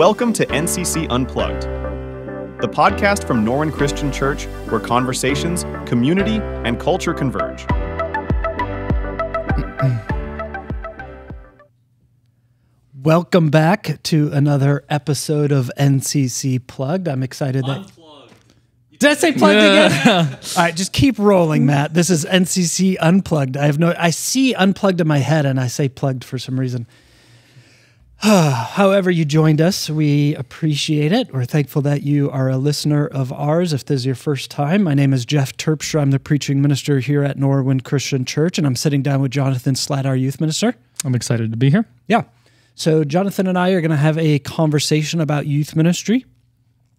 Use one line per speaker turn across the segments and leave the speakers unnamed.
Welcome to NCC Unplugged, the podcast from Norwin Christian Church where conversations, community, and culture converge.
Welcome back to another episode of NCC Plugged. I'm excited that. Did I say plugged again? All right, just keep rolling, Matt. This is NCC Unplugged. I have no. I see unplugged in my head, and I say plugged for some reason. However, you joined us, we appreciate it. We're thankful that you are a listener of ours. If this is your first time, my name is Jeff Terpstra. I'm the preaching minister here at Norwin Christian Church, and I'm sitting down with Jonathan Slatt, our youth minister.
I'm excited to be here.
Yeah. So, Jonathan and I are going to have a conversation about youth ministry,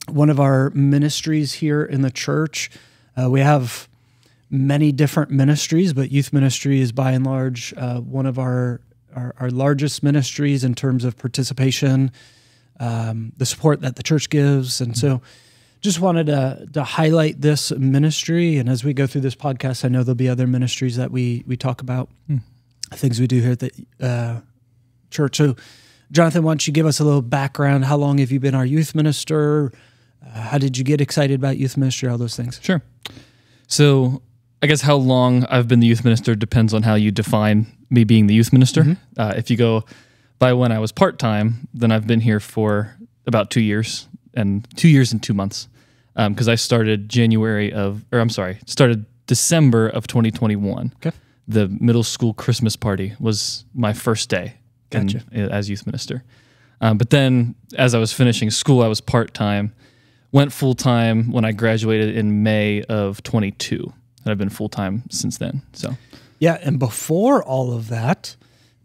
one of our ministries here in the church. Uh, we have many different ministries, but youth ministry is by and large uh, one of our, our, our largest ministries in terms of participation, um, the support that the church gives. And so, just wanted to, to highlight this ministry. And as we go through this podcast, I know there'll be other ministries that we, we talk about, things we do here at the uh, church. So, Jonathan, why don't you give us a little background? How long have you been our youth minister? Uh, how did you get excited about youth ministry? All those things.
Sure. So, I guess how long I've been the youth minister depends on how you define me being the youth minister. Uh, if you go by when I was part time, then I've been here for about two years and two years and two months because I started January of, or I'm sorry, started December of 2021.
Okay.
The middle school Christmas party was my first day in- as youth minister. Um, but then, as I was finishing school, I was part time. Went full time when I graduated in May of 22, and I've been full time since then. So,
Yeah, and before all of that,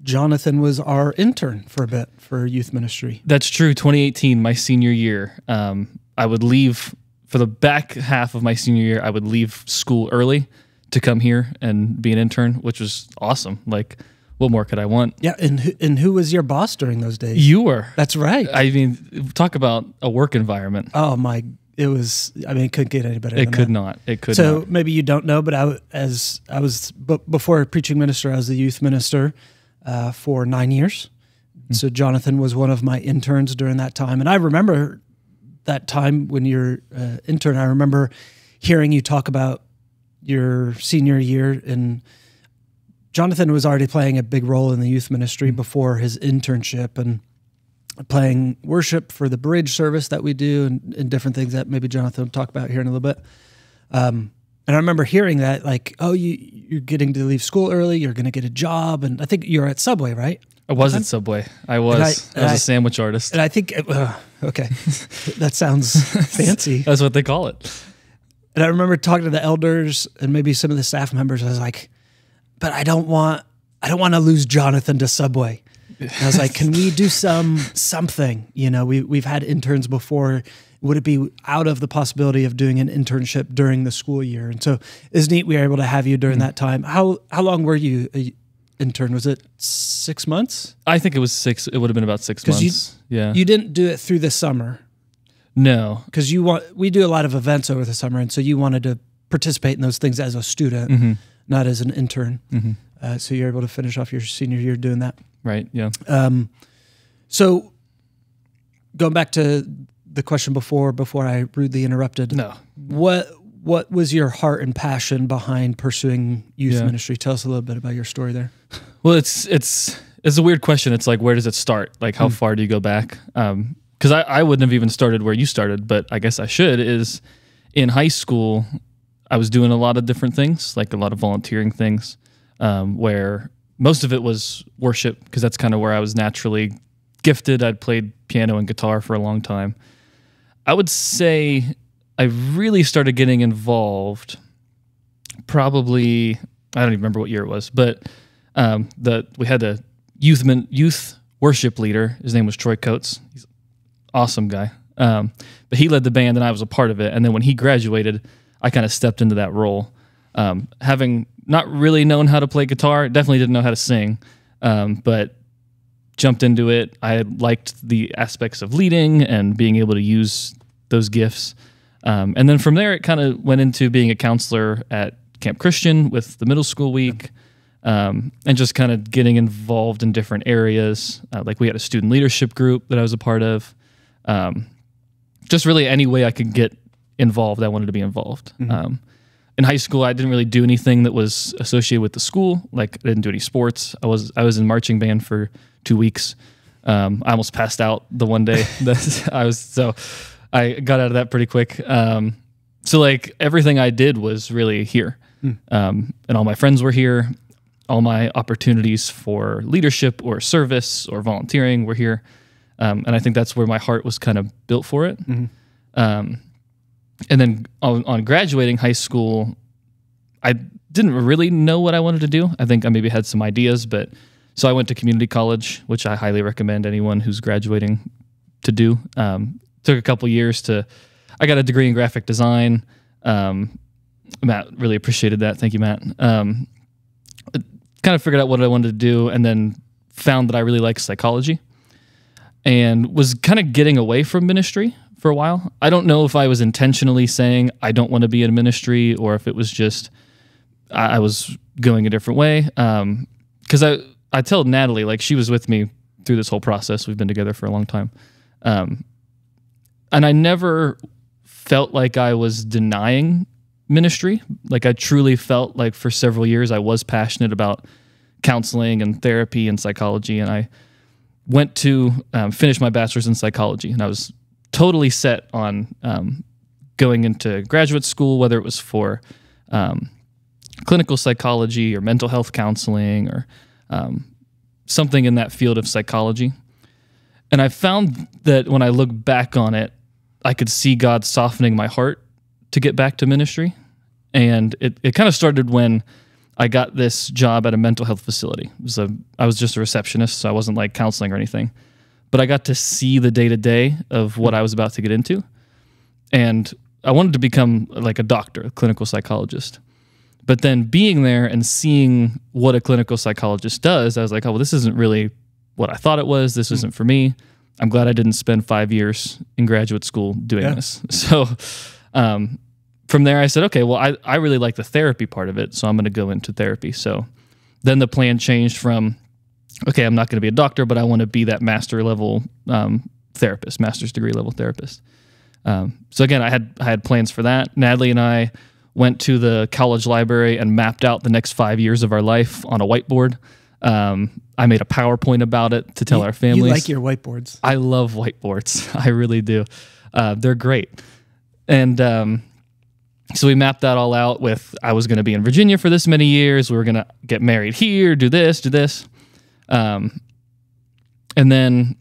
Jonathan was our intern for a bit for youth ministry.
That's true. 2018, my senior year, um, I would leave for the back half of my senior year. I would leave school early to come here and be an intern, which was awesome. Like, what more could I want?
Yeah, and who, and who was your boss during those days?
You were.
That's right.
I mean, talk about a work environment.
oh my, it was. I mean, it couldn't get any better.
It could
that.
not. It could not.
So
not.
maybe you don't know, but I as I was b- before preaching minister, I was the youth minister uh, for nine years. So Jonathan was one of my interns during that time, and I remember that time when you're uh, intern. I remember hearing you talk about your senior year, and Jonathan was already playing a big role in the youth ministry before his internship, and playing worship for the bridge service that we do, and, and different things that maybe Jonathan will talk about here in a little bit. Um, and I remember hearing that, like, oh, you you're getting to leave school early, you're going to get a job, and I think you're at Subway, right?
I was at Subway. I was.
And I-
I, was
I-
a sandwich artist.
And I think, uh, okay, that sounds fancy.
That's what they call it.
And I remember talking to the elders and maybe some of the staff members. I was like, but I don't want, I don't want to lose Jonathan to Subway. And I was like, can we do some something? You know, we we've had interns before. Would it be out of the possibility of doing an internship during the school year? And so it's neat we were able to have you during that time. How how long were you a intern? Was it six months?
I think it was six. It would have been about six
'Cause you-
months. yeah.
You didn't do it through the summer
no.
because you want. We do a lot of events over the summer, and so you wanted to participate in those things as a student,
Mm-hmm.
not as an intern. Uh, so you're able to finish off your senior year doing that.
Right. Yeah.
Um, so going back to the question before, before I rudely interrupted,
No.
what what was your heart and passion behind pursuing youth
Yeah.
ministry? Tell us a little bit about your story there.
Well, it's it's it's a weird question. It's like where does it start? Like how far do you go back? Because I I wouldn't have even started where you started, but I guess I should. Is in high school, I was doing a lot of different things, like a lot of volunteering things, um, where most of it was worship because that's kind of where I was naturally gifted. I'd played piano and guitar for a long time. I would say I really started getting involved probably I don't even remember what year it was, but um, the we had a youth youth worship leader. His name was Troy Coates. He's an awesome guy. Um, but he led the band, and I was a part of it. And then when he graduated, I kind of stepped into that role, um, having not really known how to play guitar. Definitely didn't know how to sing, um, but jumped into it. I liked the aspects of leading and being able to use those gifts. Um, and then from there, it kind of went into being a counselor at Camp Christian with the middle school week. um, and just kind of getting involved in different areas. Uh, like we had a student leadership group that I was a part of. Um, just really any way I could get involved, I wanted to be involved. Um, in high school, I didn't really do anything that was associated with the school. Like I didn't do any sports. I was I was in marching band for two weeks. Um, I almost passed out the one day that I was so I got out of that pretty quick. Um, so like everything I did was really here, um, and all my friends were here. All my opportunities for leadership or service or volunteering were here, um, and I think that's where my heart was kind of built for it. Um, and then on, on graduating high school, I didn't really know what I wanted to do. I think I maybe had some ideas, but so I went to community college, which I highly recommend anyone who's graduating to do. Um, took a couple years to, I got a degree in graphic design. Um, Matt really appreciated that. Thank you, Matt. Um, kind of figured out what I wanted to do, and then found that I really like psychology, and was kind of getting away from ministry for a while. I don't know if I was intentionally saying I don't want to be in ministry, or if it was just I, I was going a different way. Because I I tell Natalie like she was with me through this whole process. We've been together for a long time, um, and I never felt like I was denying ministry. Like I truly felt like for several years I was passionate about counseling and therapy and psychology, and I went to um, finish my bachelor's in psychology, and I was totally set on um, going into graduate school, whether it was for um, clinical psychology or mental health counseling or um, something in that field of psychology. And I found that when I look back on it, I could see God softening my heart to get back to ministry. And it, it kind of started when I got this job at a mental health facility. It was a, I was just a receptionist, so I wasn't like counseling or anything. But I got to see the day to day of what I was about to get into. And I wanted to become like a doctor, a clinical psychologist. But then being there and seeing what a clinical psychologist does, I was like, oh, well, this isn't really what I thought it was. This isn't for me. I'm glad I didn't spend five years in graduate school doing
Yeah.
this. So um, from there, I said, okay, well, I, I really like the therapy part of it. So I'm going to go into therapy. So then the plan changed from, okay, I'm not going to be a doctor, but I want to be that master level um, therapist, master's degree level therapist. Um, so again, I had I had plans for that. Natalie and I went to the college library and mapped out the next five years of our life on a whiteboard. Um, I made a PowerPoint about it to tell our families.
You like your whiteboards.
I love whiteboards. I really do. Uh, they're great. And um, so we mapped that all out with I was going to be in Virginia for this many years. We were going to get married here, do this, do this. Um, and then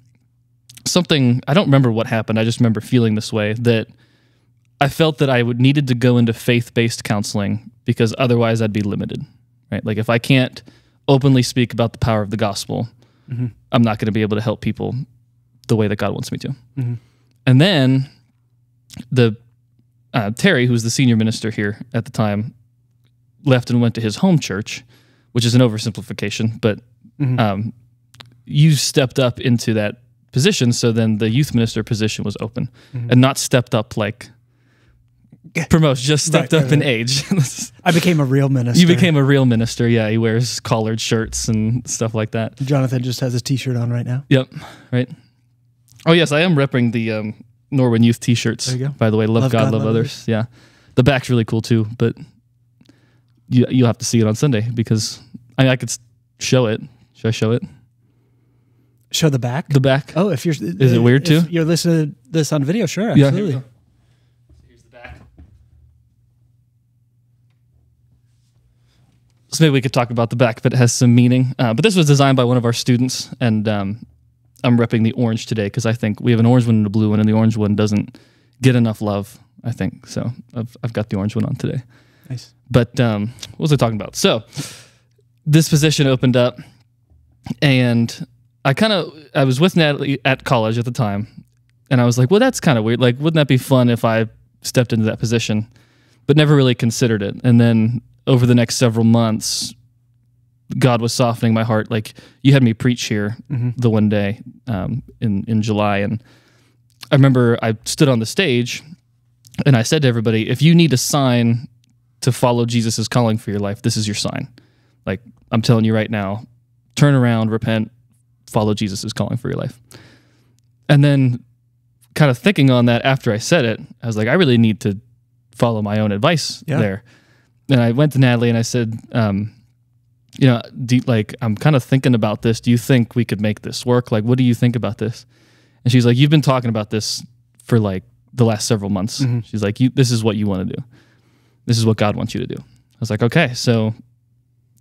something, I don't remember what happened. I just remember feeling this way that I felt that I would needed to go into faith-based counseling because otherwise I'd be limited, right? Like if I can't openly speak about the power of the gospel, I'm not going to be able to help people the way that God wants me to. And then the uh, Terry, who's the senior minister here at the time, left and went to his home church, which is an oversimplification, but um, you stepped up into that position. So then the youth minister position was open and not stepped up like promotion, just stepped
Right,
up
right,
in
right.
age.
I became a real minister.
you became a real minister. Yeah. He wears collared shirts and stuff like that.
Jonathan just has his T-shirt on right now.
Yep. Right. Oh yes, I am repping the um, Norwin Youth T-shirts.
There you go.
By the way, love, God, love, others. Yeah, the back's really cool too, but you you'll have to see it on Sunday because I, I could show it. Should I show it?
Show the back.
The back.
oh, if you're
Is it weird
if
too?
You're listening to this on video, sure,
Yeah.
absolutely.
Here's the back. So maybe we could talk about the back if it has some meaning. Uh, but this was designed by one of our students, and um, I'm repping the orange today because I think we have an orange one and a blue one, and the orange one doesn't get enough love. I think so. I've, I've got the orange one on today.
Nice.
But um, what was I talking about? So this position opened up, and I kind of I was with Natalie at college at the time, and I was like, well, that's kind of weird. Like, wouldn't that be fun if I stepped into that position? But never really considered it. And then over the next several months, God was softening my heart. Like you had me preach here the one day um, in in July, and I remember I stood on the stage and I said to everybody, if you need a sign to follow Jesus' calling for your life, this is your sign. Like I'm telling you right now, turn around, repent, follow Jesus' calling for your life. And then kind of thinking on that after I said it, I was like, I really need to follow my own advice
Yeah.
there. And I went to Natalie and I said, um, you know, do, like I'm kind of thinking about this. Do you think we could make this work? Like, what do you think about this? And she's like, you've been talking about this for like the last several months. She's like, you, this is what you want to do. This is what God wants you to do. I was like, okay, so,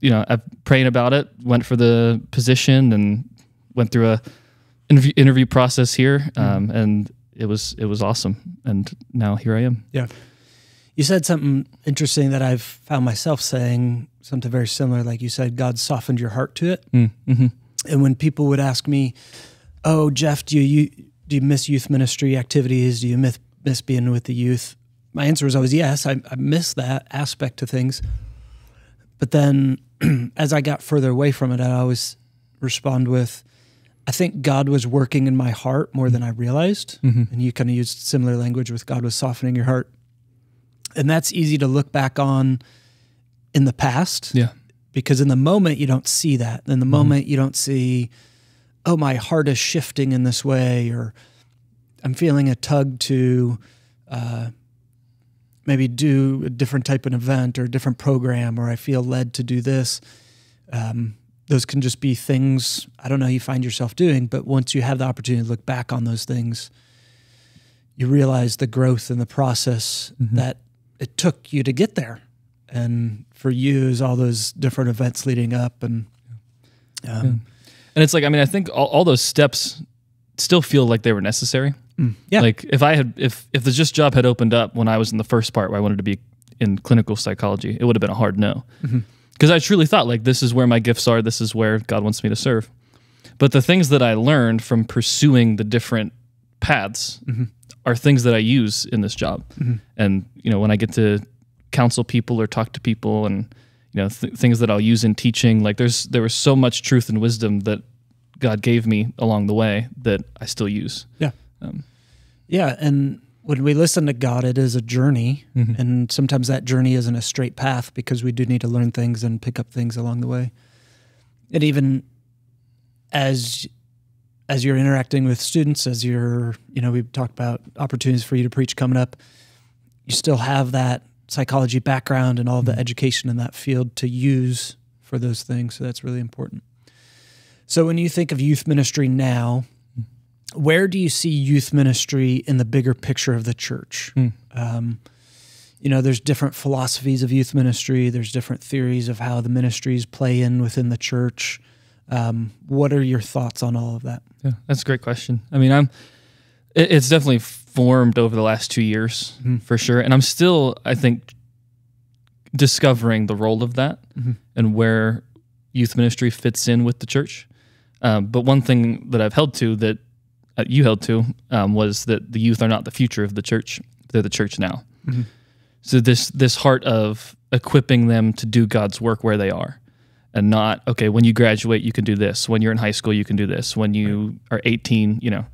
you know, I prayed about it, went for the position, and went through a interview interview process here, um, and it was it was awesome. And now here I am.
Yeah. You said something interesting that I've found myself saying something very similar. Like you said, God softened your heart to it.
Mm-hmm.
And when people would ask me, "Oh, Jeff, do you, you do you miss youth ministry activities? Do you miss miss being with the youth?" My answer was always yes. I, I miss that aspect to things. But then, as I got further away from it, I always respond with, "I think God was working in my heart more than I realized." And you kind of used similar language with God was softening your heart, and that's easy to look back on in the past
Yeah.
because in the moment you don't see that. In the moment you don't see, oh, my heart is shifting in this way, or I'm feeling a tug to uh, maybe do a different type of event or a different program, or I feel led to do this. Um, those can just be things I don't know you find yourself doing, but once you have the opportunity to look back on those things, you realize the growth and the process that it took you to get there and for you is all those different events leading up and um,
And it's like I mean I think all, all those steps still feel like they were necessary. Mm.
yeah
Like if I had if if the just job had opened up when I was in the first part where I wanted to be in clinical psychology, it would have been a hard no. Mm-hmm. Because I truly thought like this is where my gifts are, this is where God wants me to serve. But the things that I learned from pursuing the different paths mm-hmm. are things that I use in this job. Mm-hmm. And you know, when I get to counsel people or talk to people and you know, th- things that I'll use in teaching, like there's there was so much truth and wisdom that God gave me along the way that I still use.
yeah yeah and when we listen to god it is a journey mm-hmm. and sometimes that journey isn't a straight path because we do need to learn things and pick up things along the way. And even as as you're interacting with students as you're you know we've talked about opportunities for you to preach coming up you still have that psychology background and all of the mm-hmm. education in that field to use for those things so that's really important. So when you think of youth ministry now where do you see youth ministry in the bigger picture of the church? Um, you know there's different philosophies of youth ministry. There's different theories of how the ministries play in within the church. Um, what are your thoughts on all of that?
Yeah, that's a great question. I mean, I'm it, it's definitely formed over the last two years for sure, and I'm still, I think, discovering the role of that and where youth ministry fits in with the church. Um, but one thing that I've held to that uh, you held to um, was that the youth are not the future of the church; they're the church now. So this this heart of equipping them to do God's work where they are, and not okay. When you graduate, you can do this. When you're in high school, you can do this. When you are 18, you know.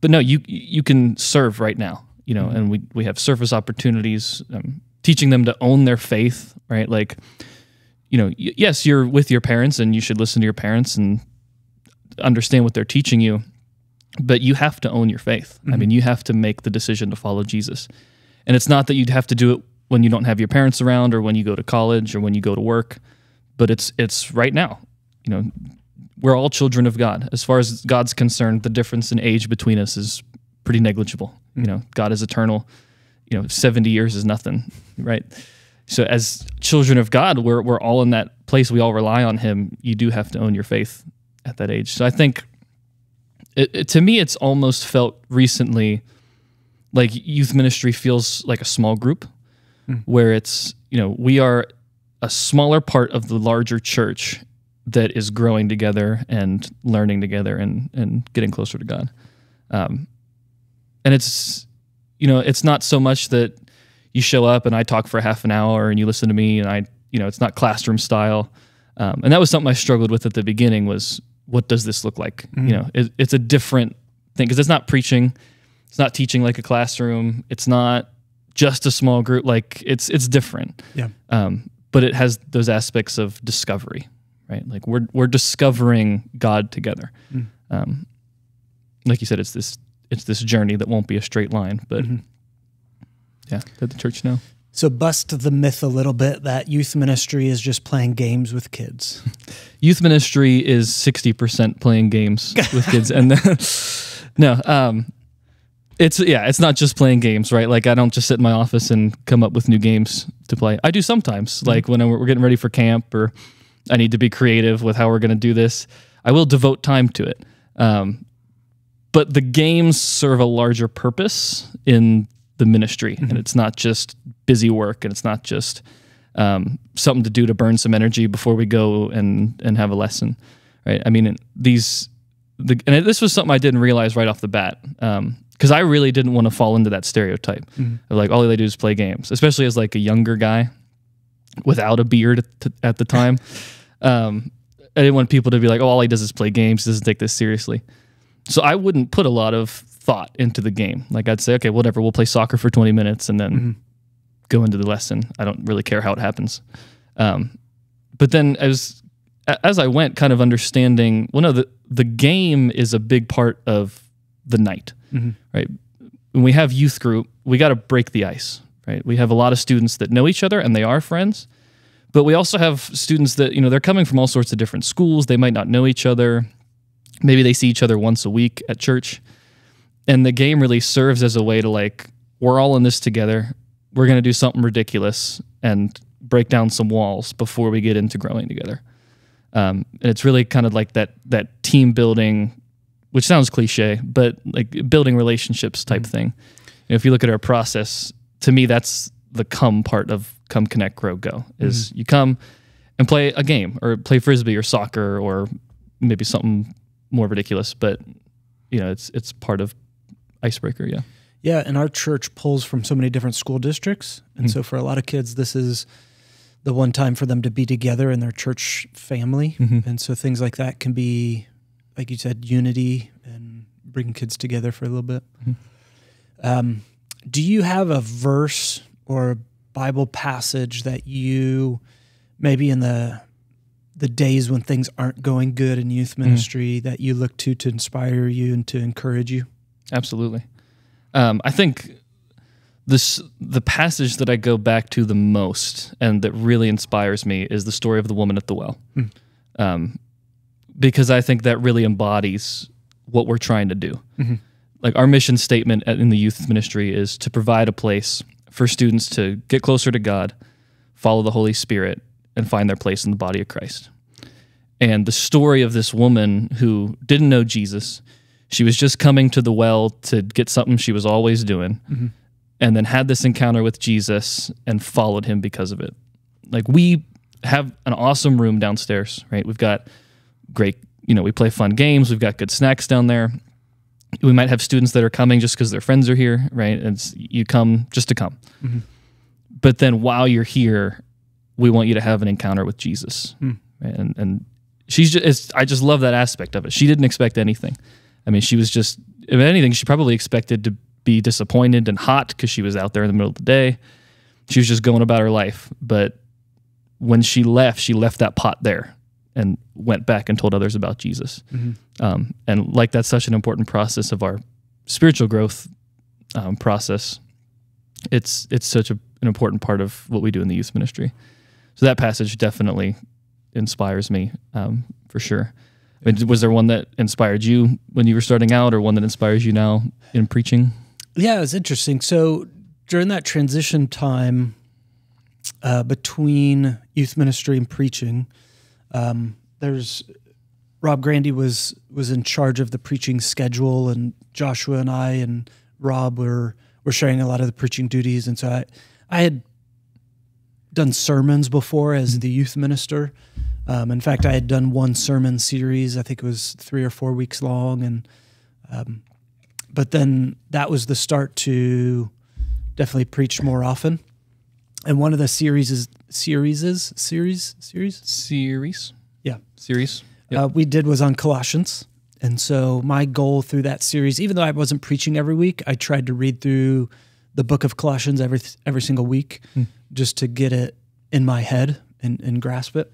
But no, you you can serve right now, you know. And we we have service opportunities, um, teaching them to own their faith, right? Like, you know, y- yes, you're with your parents, and you should listen to your parents and understand what they're teaching you. But you have to own your faith. I mean, mm-hmm. you have to make the decision to follow Jesus. And it's not that you'd have to do it when you don't have your parents around or when you go to college or when you go to work, but it's it's right now. You know, we're all children of God. As far as God's concerned, the difference in age between us is pretty negligible. You mm. know, God is eternal. You know, 70 years is nothing, right? So as children of God, we're we're all in that place. We all rely on him. You do have to own your faith at that age. So I think it, it, to me it's almost felt recently like youth ministry feels like a small group where it's you know we are a smaller part of the larger church that is growing together and learning together and and getting closer to God. Um, and it's you know it's not so much that you show up and I talk for half an hour and you listen to me and I you know it's not classroom style. Um, and that was something I struggled with at the beginning was what does this look like? You know it, it's a different thing because it's not preaching it's not teaching like a classroom it's not just a small group like it's it's different.
Yeah.
Um, but it has those aspects of discovery right? Like we're we're discovering god together. Um, like you said it's this it's this journey that won't be a straight line. But yeah, let the church know.
So bust the myth a little bit that youth ministry is just playing games with kids.
Youth ministry is sixty percent playing games with kids, and then, no, um, it's yeah, it's not just playing games, right? Like I don't just sit in my office and come up with new games to play. I do sometimes, like when we're getting ready for camp or I need to be creative with how we're going to do this. I will devote time to it. Um, but the games serve a larger purpose in the ministry, and it's not just busy work, and it's not just um, something to do to burn some energy before we go and and have a lesson, right? I mean, these the and this was something I didn't realize right off the bat. Um, because I really didn't want to fall into that stereotype of like all they do is play games, especially as like a younger guy without a beard at, the time. um, I didn't want people to be like, "Oh, all he does is play games. He doesn't take this seriously." So I wouldn't put a lot of thought into the game. Like I'd say, "Okay, whatever. We'll play soccer for 20 minutes and then go into the lesson. I don't really care how it happens." Um, but then as as I went, kind of understanding, well, no, the the game is a big part of the night, right? When we have youth group, we got to break the ice, right? We have a lot of students that know each other and they are friends, but we also have students that you know they're coming from all sorts of different schools. They might not know each other. Maybe they see each other once a week at church, and the game really serves as a way to like we're all in this together. We're gonna do something ridiculous and break down some walls before we get into growing together. Um, and it's really kind of like that that team building, which sounds cliche, but like building relationships type thing. You know, if you look at our process, to me, that's the come part of come connect grow go is you come and play a game or play frisbee or soccer or maybe something more ridiculous, but you know, it's it's part of icebreaker. Yeah.
Yeah, and our church pulls from so many different school districts, and hmm. so for a lot of kids, this is the one time for them to be together in their church family, mm-hmm. and so things like that can be, like you said, unity and bringing kids together for a little bit. Mm-hmm. Um, do you have a verse or a Bible passage that you maybe in the the days when things aren't going good in youth mm-hmm. ministry that you look to to inspire you and to encourage you?
Absolutely. Um, I think this the passage that I go back to the most and that really inspires me is the story of the woman at the well, um, because I think that really embodies what we're trying to do. Like our mission statement in the youth ministry is to provide a place for students to get closer to God, follow the Holy Spirit, and find their place in the body of Christ. And the story of this woman who didn't know Jesus, she was just coming to the well to get something she was always doing, mm-hmm. and then had this encounter with Jesus and followed him because of it. Like we have an awesome room downstairs, right? We've got great, you know, we play fun games, we've got good snacks down there. We might have students that are coming just because their friends are here, right? And you come just to come. Mm-hmm. But then while you're here, we want you to have an encounter with Jesus. Hmm. And and she's just it's, I just love that aspect of it. She didn't expect anything. I mean, she was just if anything, she probably expected to be disappointed and hot because she was out there in the middle of the day. She was just going about her life. But when she left, she left that pot there and went back and told others about Jesus. Um, and like that's such an important process of our spiritual growth um, process. It's it's such a, an important part of what we do in the youth ministry. So that passage definitely inspires me um, for sure. I mean, was there one that inspired you when you were starting out, or one that inspires you now in preaching?
Yeah, it's interesting. So during that transition time uh, between youth ministry and preaching, um, there's Rob Grandy was was in charge of the preaching schedule, and Joshua and I and Rob were were sharing a lot of the preaching duties, and so I I had done sermons before as the youth minister. Um, in fact, I had done one sermon series. I think it was three or four weeks long, and um, but then that was the start to definitely preach more often. And one of the series is series is series series
Series,
yeah
series. Yep.
uh, we did was on Colossians. And so my goal through that series, even though I wasn't preaching every week, I tried to read through the book of Colossians every every single week, just to get it in my head and, and grasp it.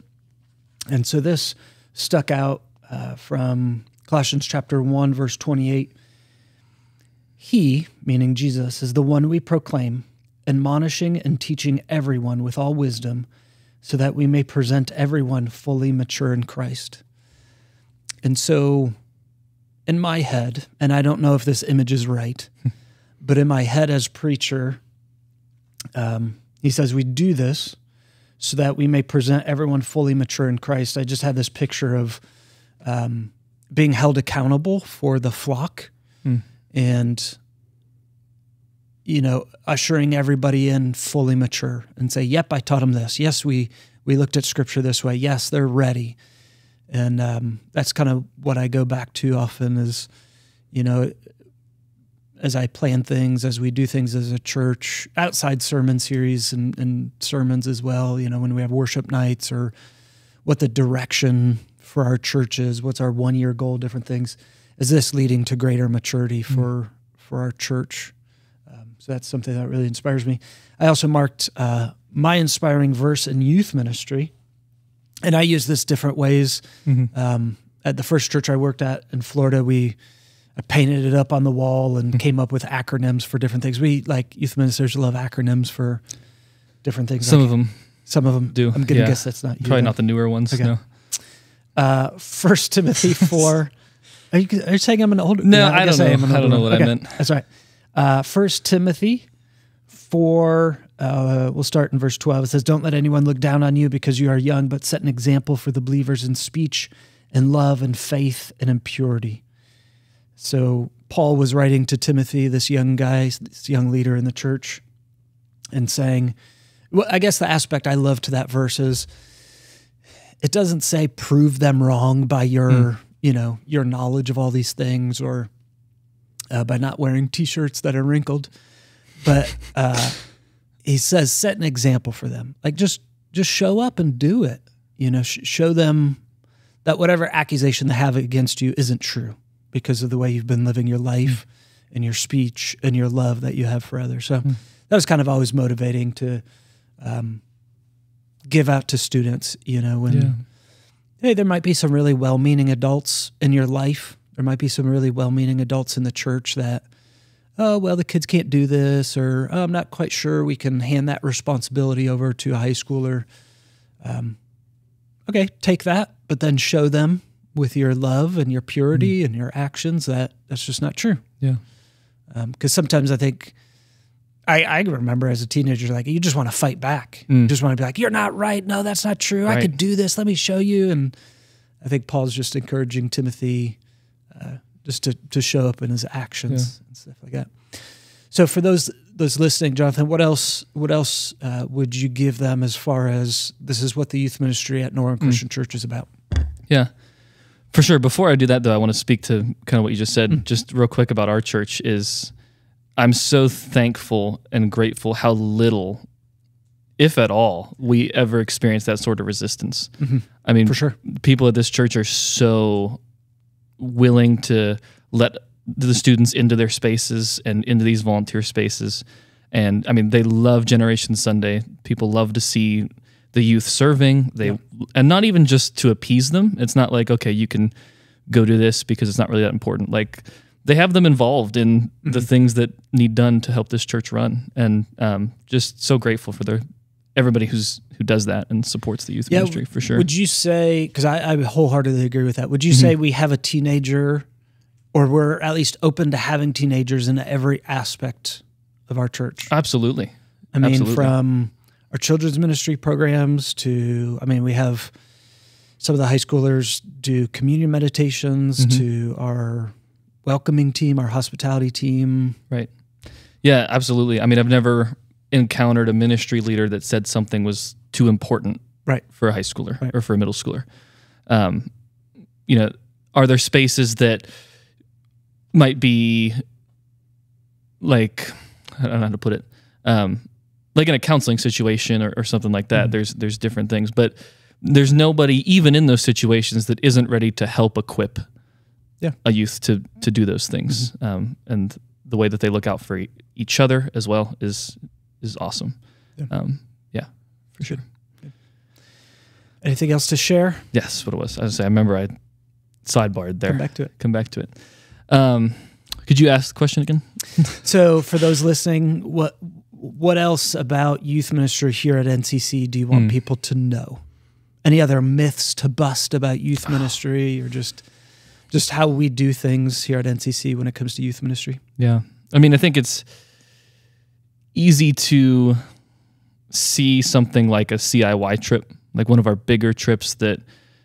And so this stuck out uh, from Colossians chapter one, verse twenty eight. He, meaning Jesus, is the one we proclaim, admonishing and teaching everyone with all wisdom, so that we may present everyone fully mature in Christ. And so, in my head, and I don't know if this image is right, but in my head as preacher, um, he says, We do this so that we may present everyone fully mature in Christ. I just had this picture of um, being held accountable for the flock and, you know, ushering everybody in fully mature and say, Yep, I taught them this. Yes, we, we looked at scripture this way. Yes, they're ready. And um, that's kind of what I go back to often is, you know, as I plan things, as we do things as a church, outside sermon series and, and sermons as well, you know, when we have worship nights or what the direction for our church is, what's our one year goal, different things. Is this leading to greater maturity for for our church? Um, so that's something that really inspires me. I also marked uh, my inspiring verse in youth ministry, and I use this different ways. Um, at the first church I worked at in Florida, we I painted it up on the wall and came up with acronyms for different things. We like youth ministers love acronyms for different things.
Some
Like,
of them
some of them
do.
I'm gonna
yeah.
guess that's not you.
Probably
though.
not the newer ones.
Okay.
No.
Uh, First Timothy four. Are you, are you saying I'm an older?
No,
Yeah,
I
guess
don't know.
am an
I don't know what I meant.
That's right. Uh, First Timothy four. Uh, we'll start in verse twelve. It says, "Don't let anyone look down on you because you are young, but set an example for the believers in speech, in love, and faith, and in purity." So Paul was writing to Timothy, this young guy, this young leader in the church, and saying, well, I guess the aspect I love to that verse is it doesn't say prove them wrong by your, you know, your knowledge of all these things or uh, by not wearing t-shirts that are wrinkled, but uh, he says set an example for them. Like just just show up and do it. You know, sh- show them that whatever accusation they have against you isn't true because of the way you've been living your life and your speech and your love that you have for others. So that was kind of always motivating to um, give out to students. You know, when
Yeah.
hey, there might be some really well-meaning adults in your life. There might be some really well-meaning adults in the church that, oh well, the kids can't do this, or oh, I'm not quite sure we can hand that responsibility over to a high schooler. Um, okay, take that, but then show them with your love and your purity and your actions that that's just not true.
Yeah.
Because sometimes I think. I, I remember as a teenager, like you just want to fight back. You just want to be like, "You're not right. No, that's not true. I could do this. Let me show you." And I think Paul's just encouraging Timothy uh, just to to show up in his actions and stuff like that. So for those those listening, Jonathan, what else what else uh, would you give them as far as this is what the youth ministry at Norwin Christian Church is about?
Yeah, for sure. Before I do that, though, I want to speak to kind of what you just said, hmm. just real quick about our church. Is I'm so thankful and grateful how little, if at all, we ever experience that sort of resistance. Mm-hmm. I mean,
For sure.
people at this church are so willing to let the students into their spaces and into these volunteer spaces. And I mean, they love Generation Sunday. People love to see the youth serving. They and not even just to appease them. It's not like okay, you can go do this because it's not really that important. Like they have them involved in the things that need done to help this church run. And um, just so grateful for their everybody who's who does that and supports the youth ministry for sure.
Would you say, because I, I wholeheartedly agree with that, would you say we have a teenager or we're at least open to having teenagers in every aspect of our church?
Absolutely.
I mean,
Absolutely.
from our children's ministry programs to, I mean, we have some of the high schoolers do communion meditations
Mm-hmm.
to our welcoming team, our hospitality team.
Right. Yeah, absolutely. I mean, I've never encountered a ministry leader that said something was too important
Right.
for a high schooler
Right.
or for a middle schooler. Um, you know, are there spaces that might be like I don't know how to put it, um, like in a counseling situation or, or something like that. There's there's different things, but there's nobody even in those situations that isn't ready to help equip
Yeah.
a youth to to do those things. Um, and the way that they look out for e- each other as well is is awesome.
Yeah.
Um, yeah, for sure.
Anything else to share?
Yes, what it was. I was say, I remember I sidebarred there.
Come back to it.
Come back to it. Um, Could you ask the question again?
So, for those listening, what what else about youth ministry here at NCC do you want hmm. people to know? Any other myths to bust about youth ministry, or just just how we do things here at NCC when it comes to youth ministry?
Yeah. I mean, I think it's easy to see something like a CIY trip, like one of our bigger trips that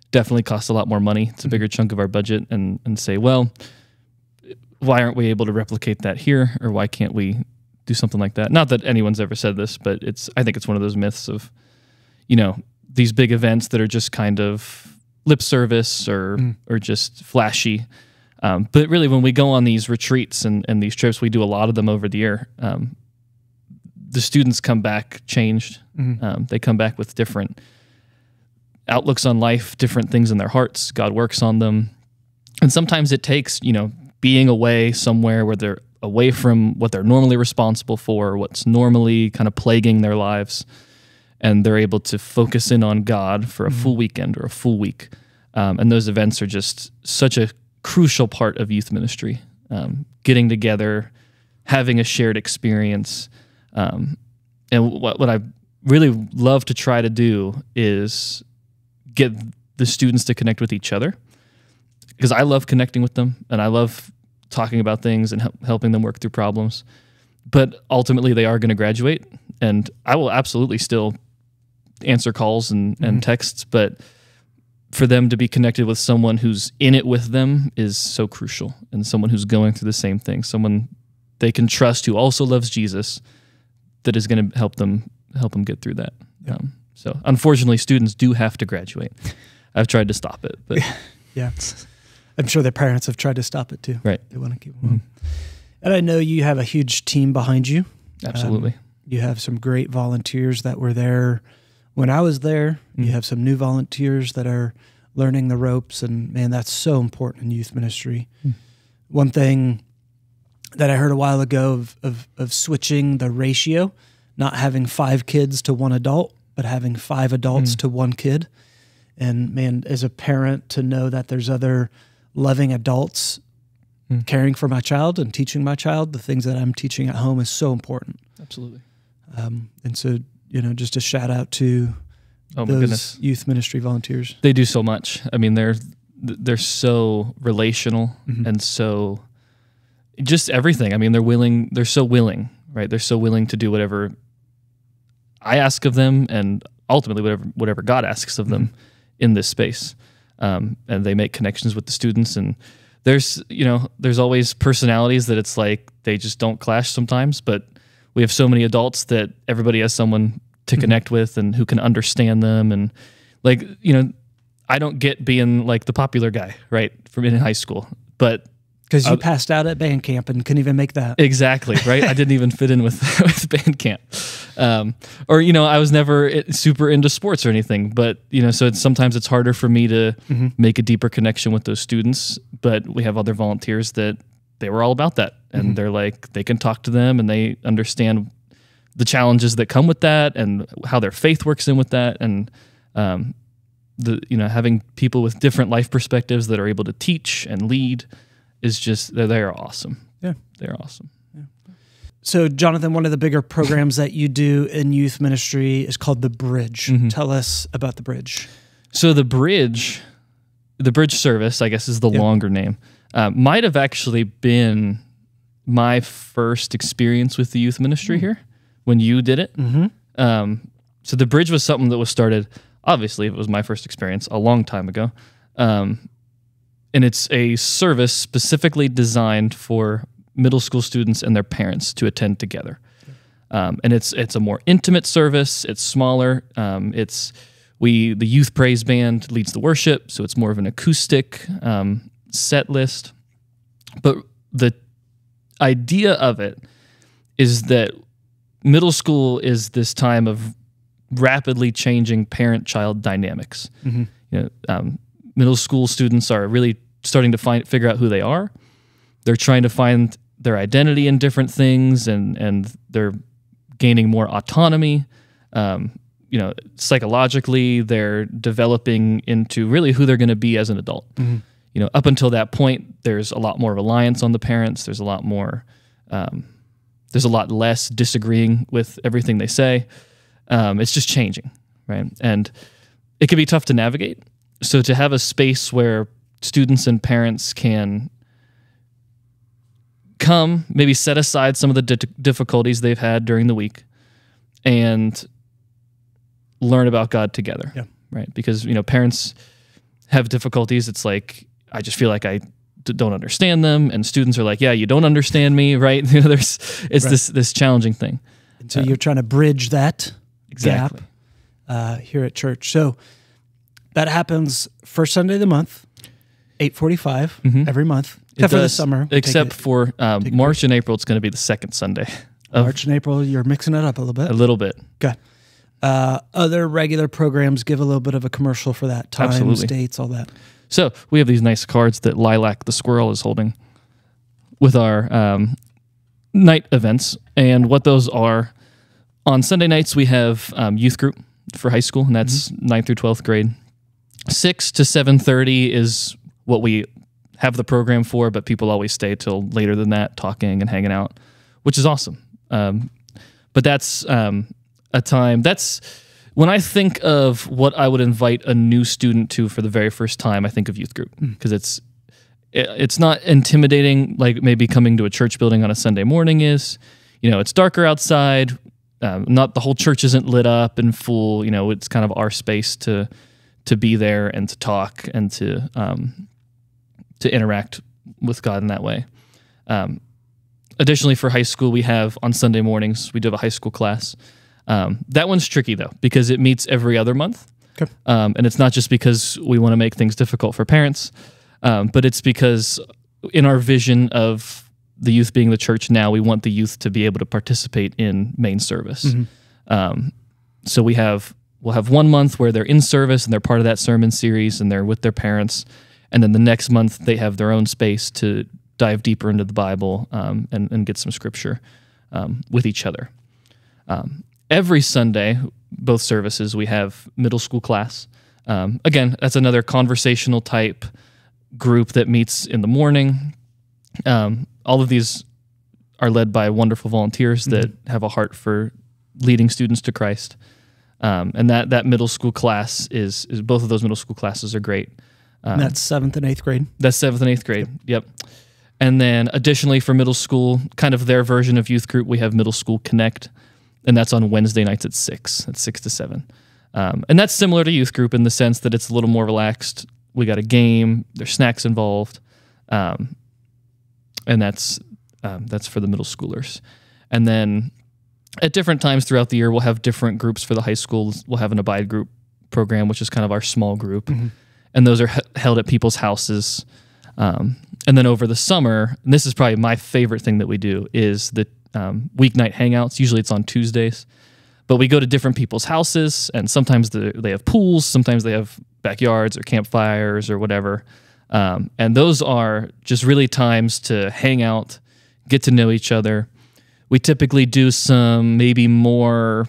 definitely costs a lot more money. It's a mm-hmm. bigger chunk of our budget, and and say, well, why aren't we able to replicate that here, or why can't we do something like that? Not that anyone's ever said this, but it's I think it's one of those myths of, you know, these big events that are just kind of lip service or or just flashy. Um, but really, when we go on these retreats and, and these trips, we do a lot of them over the year. Um, the students come back changed. Um, they come back with different outlooks on life, different things in their hearts. God works on them, and sometimes it takes you know being away somewhere where they're away from what they're normally responsible for, what's normally kind of plaguing their lives, and they're able to focus in on God for a full weekend or a full week. Um, and those events are just such a crucial part of youth ministry. Um, getting together, having a shared experience, um, and what what I really love to try to do is get the students to connect with each other because I love connecting with them and I love talking about things and help, helping them work through problems. But ultimately, they are going to graduate, and I will absolutely still answer calls and, and texts. But for them to be connected with someone who's in it with them is so crucial, and someone who's going through the same thing, someone they can trust who also loves Jesus, that is going to help them help them get through that. Um, so, unfortunately, students do have to graduate. I've tried to stop it, but
Yeah, I'm sure their parents have tried to stop it too.
right,
They want to keep mm-hmm. them home. And I know you have a huge team behind you.
absolutely.
Um, you have some great volunteers that were there when I was there. You mm-hmm. have some new volunteers that are learning the ropes, and man, that's so important in youth ministry. Hmm. One thing that I heard a while ago of, of of switching the ratio, not having five kids to one adult, but having five adults hmm. to one kid. And man, as a parent, to know that there's other loving adults hmm. caring for my child and teaching my child the things that I'm teaching at home is so important.
Absolutely.
Um, and so, you know, just a shout out to
Oh
those
goodness.
youth ministry volunteers.
They do so much. I mean, they're they're so relational mm-hmm. and so just everything. I mean, they're willing. They're so willing, right? They're so willing to do whatever I ask of them, and ultimately whatever whatever God asks of them mm-hmm. in this space. Um, and they make connections with the students. And there's you know there's always personalities that it's like they just don't clash sometimes, but we have so many adults that everybody has someone to connect with and who can understand them and like you know I don't get being like the popular guy, right, from in high school. But
Because you passed out at band camp and couldn't even make that.
exactly, right? I didn't even fit in with with band camp. Um, or you know, I was never super into sports or anything, but you know, so it's sometimes it's harder for me to make a deeper connection with those students, but we have other volunteers that they were all about that and they're like they can talk to them and they understand the challenges that come with that and how their faith works in with that and um, the you know having people with different life perspectives that are able to teach and lead is just they're, they are awesome.
Yeah.
they're awesome
So, Jonathan, one of the bigger programs that you do in youth ministry is called The Bridge.
Mm-hmm.
Tell us about The Bridge.
so the bridge the bridge service i guess is the longer name uh, might have actually been my first experience with the youth ministry here when you did it um, so the bridge was something that was started obviously it was my first experience a long time ago um, and it's a service specifically designed for middle school students and their parents to attend together. Um, and it's it's a more intimate service. It's smaller. Um, it's we the youth praise band leads the worship so it's more of an acoustic um, set list. But the idea of it is that middle school is this time of rapidly changing parent-child dynamics. You know, um, middle school students are really starting to find figure out who they are. They're trying to find their identity in different things, and and they're gaining more autonomy. Um, you know, psychologically, they're developing into really who they're going to be as an adult. You you know, up until that point, there's a lot more reliance on the parents. There's a lot more, um, there's a lot less disagreeing with everything they say. Um, it's just changing, right? And it can be tough to navigate. So to have a space where students and parents can come, maybe set aside some of the di- difficulties they've had during the week, and learn about God together.
Yeah.
Right. Because you know parents have difficulties. It's like I just feel like I d- don't understand them, and students are like, "Yeah, you don't understand me." Right. You know, there's it's
Right.
this this challenging thing.
And so you're trying to bridge that
Exactly.
gap uh, here at church. So that happens first Sunday of the month, eight forty-five every month, Except for the summer.
Except for um, March and April, it's going to be the second Sunday. Of
March and April, you're mixing it up a little bit.
a little bit.
Okay. Uh, other regular programs give a little bit of a commercial for that times,
Absolutely.
dates, all that.
So we have these nice cards that Lilac the squirrel is holding with our um, night events, and what those are. On Sunday nights, we have um, youth group for high school, and that's ninth through twelfth grade. Six to seven thirty is what we have the program for, but people always stay till later than that, talking and hanging out, which is awesome. Um, but that's um, a time that's when I think of what I would invite a new student to for the very first time. I think of youth group because it's it- it's not intimidating like maybe coming to a church building on a Sunday morning is. You know, it's darker outside. Um, not the whole church isn't lit up and full. You know, it's kind of our space to to be there and to talk and to um, to interact with God in that way. Um, additionally, for high school, we have on Sunday mornings we do have a high school class. Um, that one's tricky though because it meets every other month,
Okay.
um, and it's not just because we want to make things difficult for parents, um, but it's because in our vision of the youth being the church now, we want the youth to be able to participate in main service. Um, so we have we'll have one month where they're in service and they're part of that sermon series and they're with their parents, and then the next month they have their own space to dive deeper into the Bible um, and, and get some scripture um, with each other. Um, every Sunday, both services, we have middle school class. Um, again, that's another conversational type group that meets in the morning. Um, all of these are led by wonderful volunteers that have a heart for leading students to Christ. Um, and that that middle school class is is both of those middle school classes are great. Um,
that's seventh and eighth grade.
that's seventh and eighth grade. Yep. And then additionally for middle school, kind of their version of youth group, we have Middle School Connect, and that's on Wednesday nights at six, at six to seven. Um, and that's similar to youth group in the sense that it's a little more relaxed. We got a game, there's snacks involved, um, and that's um, that's for the middle schoolers. And then at different times throughout the year, we'll have different groups for the high schools. We'll have an abide group program, which is kind of our small group, and those are he- held at people's houses. Um, and then over the summer, and this is probably my favorite thing that we do is the um, weeknight hangouts. Usually it's on Tuesdays, but we go to different people's houses, and sometimes the, they have pools, sometimes they have backyards or campfires or whatever. Um, and those are just really times to hang out, get to know each other. We typically do some maybe more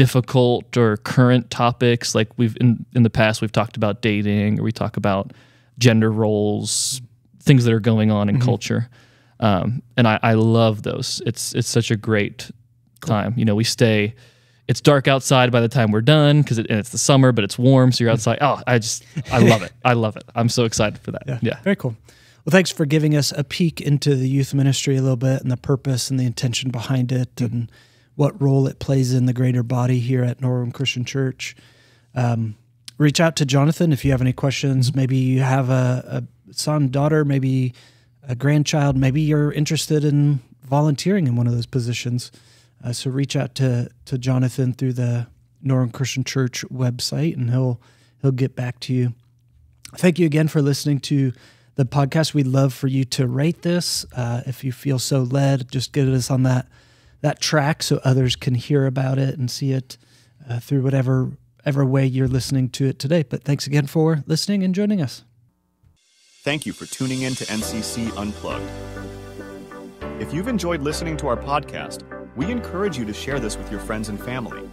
difficult or current topics? Like we've in, in the past we've talked about dating or we talk about gender roles things that are going on in culture. Um, and I, I love those. It's it's such a great time. You know we stay it's dark outside by the time we're done because it, and it's the summer but it's warm so you're outside. Oh i just i love it. I love it. I'm so excited for that. Yeah,
Very cool. Well, thanks for giving us a peek into the youth ministry a little bit and the purpose and the intention behind it and what role it plays in the greater body here at Norwin Christian Church. Um, reach out to Jonathan if you have any questions. Maybe you have a, a son, daughter, maybe a grandchild. Maybe you're interested in volunteering in one of those positions. Uh, so reach out to to Jonathan through the Norwin Christian Church website, and he'll he'll get back to you. Thank you again for listening to the podcast. We'd love for you to rate this. Uh, if you feel so led, just get us on that that track so others can hear about it and see it uh, through whatever ever way you're listening to it today. But thanks again for listening and joining us.
Thank you for tuning in to NCC Unplugged. If you've enjoyed listening to our podcast, we encourage you to share this with your friends and family.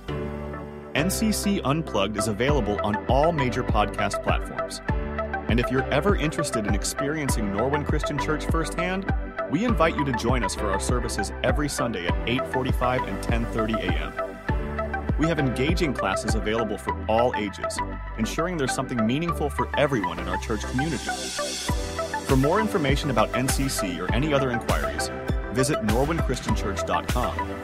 NCC Unplugged is available on all major podcast platforms. And if you're ever interested in experiencing Norwin Christian Church firsthand, we invite you to join us for our services every Sunday at 8:45 and 10:30 a.m. We have engaging classes available for all ages, ensuring there's something meaningful for everyone in our church community. For more information about NCC or any other inquiries, visit norwinchristianchurch.com